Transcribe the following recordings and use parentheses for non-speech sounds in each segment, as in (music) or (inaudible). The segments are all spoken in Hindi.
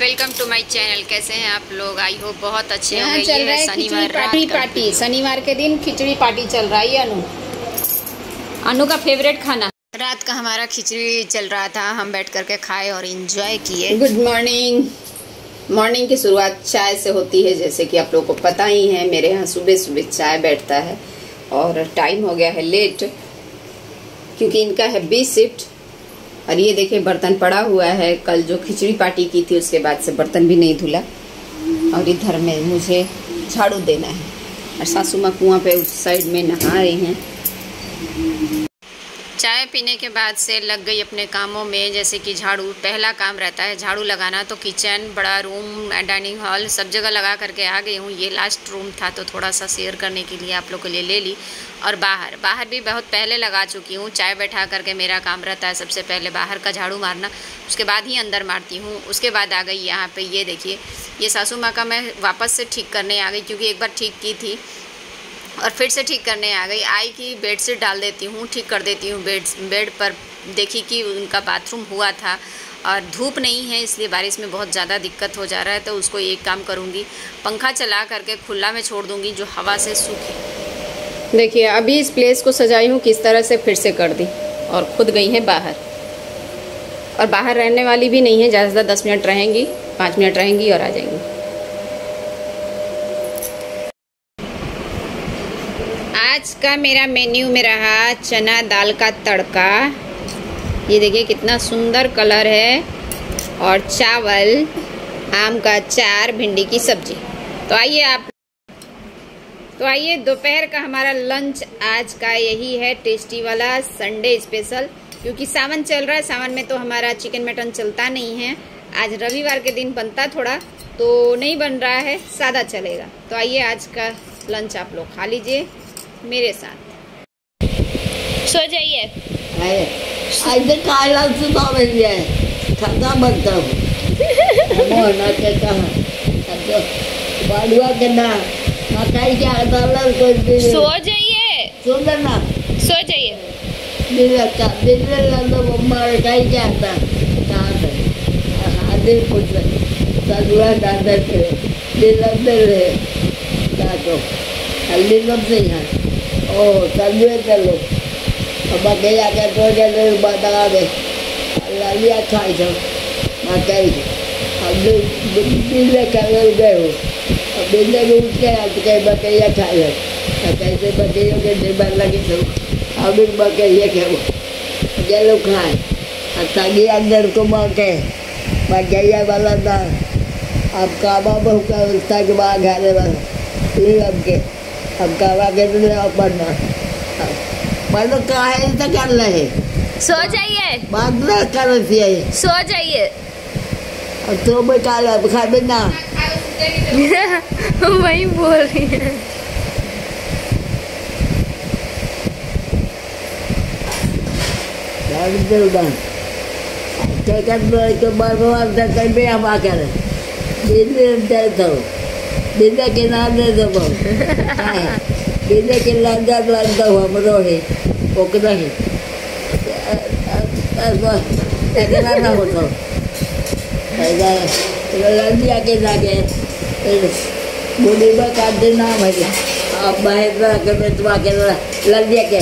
Welcome to my channel. कैसे हैं आप लोग? आई होप बहुत अच्छे यहाँ हाँ, चल रहा है खिचड़ी पार्टी पार्टी। शनिवार के दिन खिचड़ी पार्टी चल रहा है अनु। अनु का फेवरेट खाना? रात का हमारा खिचड़ी चल रहा था। हम बैठ करके खाए और इंजॉय किए। गुड मॉर्निंग मॉर्निंग की शुरुआत चाय से होती है जैसे कि आप लोगों को पता ही है। मेरे यहाँ सुबह सुबह चाय बैठता है और टाइम हो गया है लेट क्योंकि इनका है बी शिफ्ट और ये देखिए बर्तन पड़ा हुआ है। कल जो खिचड़ी पार्टी की थी, उसके बाद से बर्तन भी नहीं धुला। और इधर में मुझे झाड़ू देना है। और सासू माँ कुआँ पे उस साइड में नहा रही हैं। चाय पीने के बाद से लग गई अपने कामों में, जैसे कि झाड़ू, पहला काम रहता है झाड़ू लगाना तो किचन, बड़ा रूम, डाइनिंग हॉल, सब जगह लगा करके आ गई हूँ। ये लास्ट रूम था तो थोड़ा सा शेयर करने के लिए आप लोग के लिए ले ली। और बाहर बाहर भी बहुत पहले लगा चुकी हूँ। चाय बैठा करके मेरा काम रहता है सबसे पहले बाहर का झाड़ू मारना, उसके बाद ही अंदर मारती हूँ। उसके बाद आ गई यहाँ पर ये देखिए, ये सासू माँ का मैं वापस से ठीक करने आ गई, क्योंकि एक बार ठीक की थी। और फिर से ठीक करने आ गई। आई कि बेड शीट डाल देती हूँ, ठीक कर देती हूँ बेड बेड पर देखी कि उनका बाथरूम हुआ था और धूप नहीं है, इसलिए बारिश में बहुत ज़्यादा दिक्कत हो जा रहा है तो उसको एक काम करूँगी, पंखा चला करके खुला में छोड़ दूँगी जो हवा से सूखे देखिए, अभी इस प्लेस को सजाई हूँ किस तरह से फिर से कर दी और खुद गई है बाहर। और बाहर रहने वाली भी नहीं है, ज़्यादा से ज़्यादा दस मिनट रहेंगी, पाँच मिनट रहेंगी और आ जाएँगी आज का मेरा मेन्यू में रहा, चना दाल का तड़का। ये देखिए कितना सुंदर कलर है। और चावल, आम का अचार, भिंडी की सब्ज़ी। तो आइए आप तो आइए दोपहर का हमारा लंच आज का यही है टेस्टी वाला संडे स्पेशल क्योंकि सावन चल रहा है, सावन में तो हमारा चिकन मटन चलता नहीं है। आज रविवार के दिन बनता थोड़ा तो नहीं बन रहा है, सादा चलेगा। तो आइए आज का लंच आप लोग खा लीजिए। मेरे साथ। सो जाइए। आज काला सुबह बन जाए खाता बनता हूँ। मोहना के कहा। बाडुआ के ना। मकाई के आदालत को सो जाइए। सुंदर ना। सो जाइए। दिन का दिन लंदो मम्मा मकाई के आता कहाँ से आदि कुछ सदुआ दादा थे दिन लंदे रहे दादो हल्दी लब से यहाँ। ओ सदुए चलो अब गया के तो जले बता दे लालिया खाई छो मकाई अब दिन कलर गए हो अब दिन में उठ के आज के बकैया खाई है कैसे बकैयों के डिब्बा लगी तो अब एक बकैया के वो जलो खाए तागी अंदर को मके बकैया वाला था अब काबा बहु का उसका के बाद घाले वाला ये अब के के अब मतलब काहे तो कर रहे सो जाइए। बात ना कर रही सो जाइए। अब तो मैं खा बिना (laughs) वही बोल रही है। दे क्या कर रहे तो बार बार तक कहीं भी हम आ कर दिन दिन दे दो दिन के नाम दे दो दिन के लंगा लंगा हम रोहे ओकरा है ऐसा ना हो तो ऐसा लंगिया के लागे बुढ़ी में का दिन नाम है अब बाहर के बेटवा के लंगिया के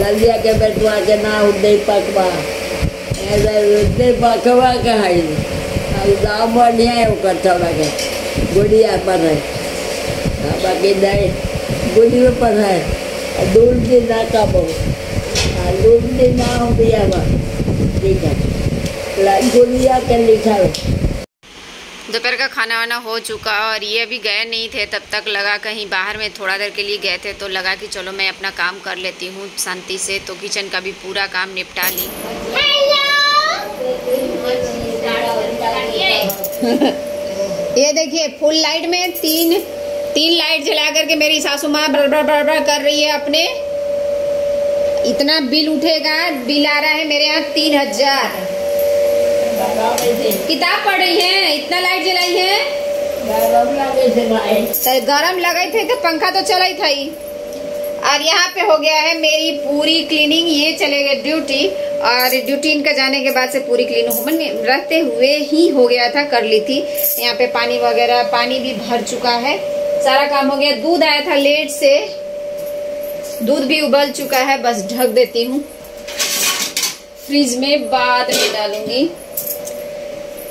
ललिया के बेटवा के ना उदय पकवा उदय पकवा का के गुड़िया पर है बाकी नहीं गुड़ी में पर है दूर दिन ना का बहु दूर दिन ना हो दिया बा ठीक है गुड़िया के लिखा है दोपहर का खाना वाना हो चुका और ये अभी गए नहीं थे तब तक लगा कहीं बाहर में थोड़ा देर के लिए गए थे तो लगा कि चलो मैं अपना काम कर लेती हूँ शांति से तो किचन का भी पूरा काम निपटा ली। (laughs) ये देखिए फुल लाइट में तीन तीन लाइट जला करके मेरी सासू माँ बर बर कर रही है अपने। इतना बिल उठेगा, बिल आ रहा है मेरे यहाँ तीन हज़ार। किताब पढ़ रही है, इतना लाइट जलाई है। गरम लगे थे तो पंखा तो चला ही था ही। और यहाँ पे हो गया है मेरी पूरी क्लीनिंग ये चले गए ड्यूटी और ड्यूटीन का जाने के बाद से पूरी क्लीन वुमन रहते हुए ही हो गया था कर ली थी। यहाँ पे पानी वगैरह पानी भी भर चुका है। सारा काम हो गया। दूध आया था लेट से। दूध भी उबल चुका है। बस ढक देती हूँ। फ्रिज में बाद में डालूँगी।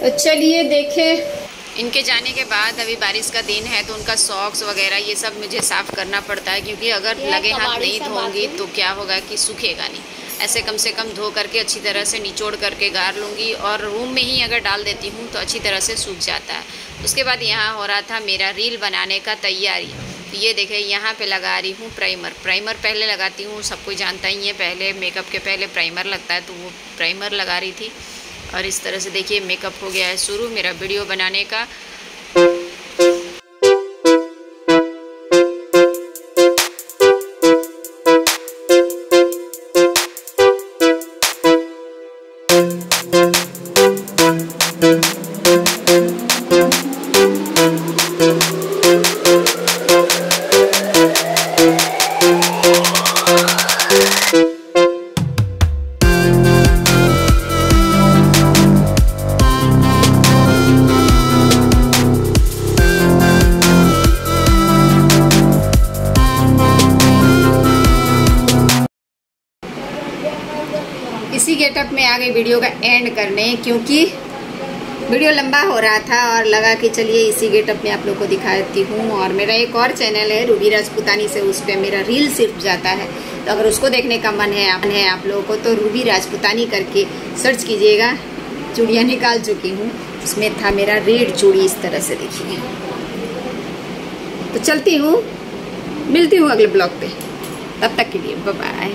तो चलिए देखें। इनके जाने के बाद अभी बारिश का दिन है तो उनका सॉक्स वगैरह ये सब मुझे साफ़ करना पड़ता है क्योंकि अगर लगे हाथ नहीं धोंगी तो क्या होगा कि सूखेगा नहीं। ऐसे कम से कम धो करके अच्छी तरह से निचोड़ करके गार लूँगी और रूम में ही अगर डाल देती हूँ तो अच्छी तरह से सूख जाता। है उसके बाद यहाँ हो रहा था मेरा रील बनाने का तैयारी। तो ये देखे, यहाँ पे लगा रही हूँ प्राइमर प्राइमर पहले लगाती हूँ, सब कोई जानता ही है, पहले मेकअप के पहले प्राइमर लगता है तो वो प्राइमर लगा रही थी। और इस तरह से देखिए मेकअप हो गया है शुरू मेरा वीडियो बनाने का। आ गई वीडियो का एंड करने, क्योंकि वीडियो लंबा हो रहा था और लगा कि चलिए इसी गेटअप में आप लोग को दिखाती हूँ। और मेरा एक और चैनल है, रूबी राजपुतानी से उस पर मेरा रील सिर्फ़ जाता है। तो अगर उसको देखने का मन है मन है आप लोगों को तो रूबी राजपुतानी करके सर्च कीजिएगा। चूड़ियाँ निकाल चुकी हूँ। उसमें था मेरा रेड चूड़ी इस तरह से देखिए। तो चलती हूँ। मिलती हूँ अगले ब्लॉग पे। तब तक के लिए बाय